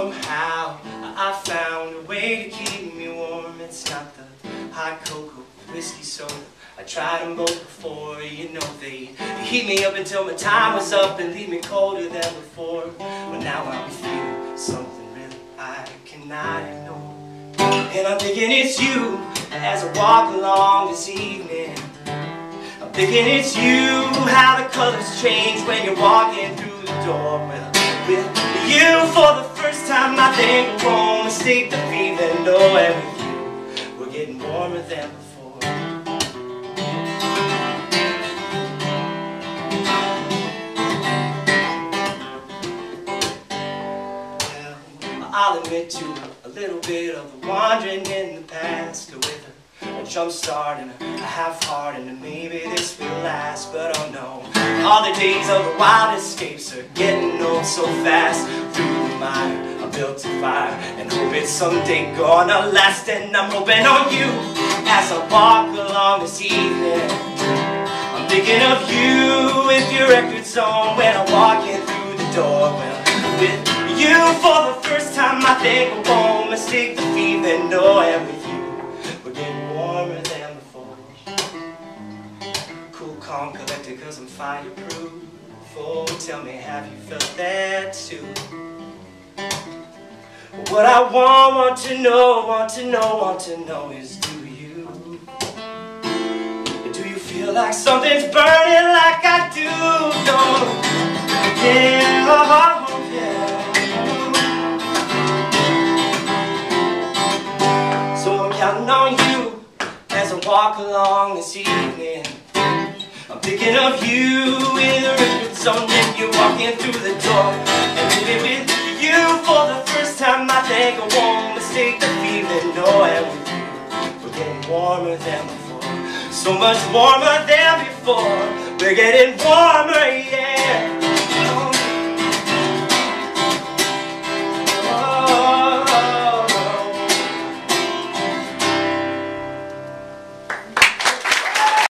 Somehow I found a way to keep me warm. It's not the hot cocoa, whiskey soda. I tried them both before, you know they, heat me up until my time was up and leave me colder than before. But now I'm feeling something really I cannot ignore. And I'm thinking it's you as I walk along this evening. I'm thinking it's you how the colors change when you're walking through the door. Well, with you for the first time, I think I won't mistake the feeling. No, and with you, we're getting warmer than before. Well, I'll admit to a little bit of the wandering in the past with a, a jump start and a, a half heart and maybe this will last but oh no all the days of the wild escapes are getting old so fast through the mire I built a fire and hope it's someday gonna last. And I'm hoping on you as I walk along this evening. I'm thinking of you with your records on when I'm walking through the door. Well with you for the first time I think I won't mistake the feeling. No and with you. We're getting warmer than before. Cool calm collected cause I'm fireproof. Oh tell me have you felt that too what I want, want to know, want to know, want to know is do you do you feel like something's burning like I do don't yeah, So I'm counting on you as I walk along this evening. I'm thinking of you with a records on and you're walking through the door. And maybe won't the feeling. You, we're getting warmer than before. So much warmer than before. We're getting warmer.